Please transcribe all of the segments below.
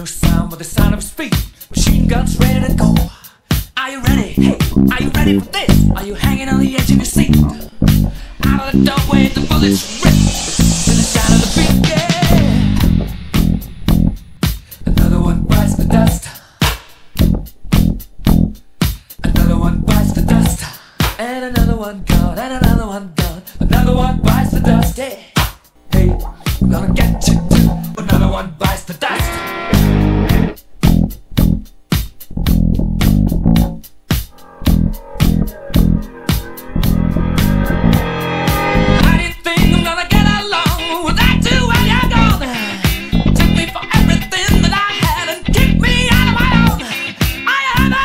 no sound but the sound of speed. Machine guns ready to go. Are you ready? Hey, are you ready for this? Are you hanging on the edge of your seat? Out of the doorway, the bullets rip to the sound of the beat. Yeah. Another one bites the dust. Another one bites the dust. And another one gone. And another one gone. Another one bites the dust. Yeah. Hey, we're gonna get you.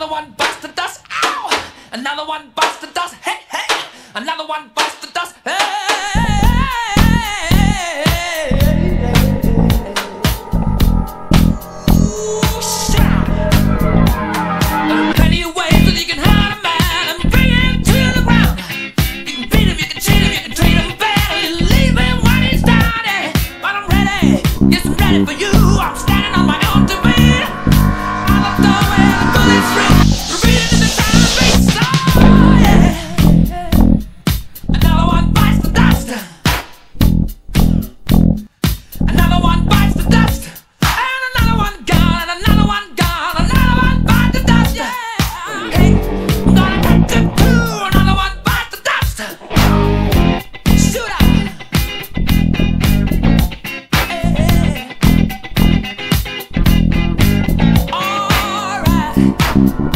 Another one bites the dust. Ow! Another one bites the dust. Hey, hey! Another one bites the dust. Hey! Eh? For you. I'm standing on my own two feet. I love the way the bullets rip, repeating in the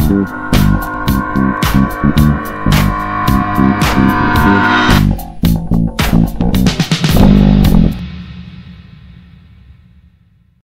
All right.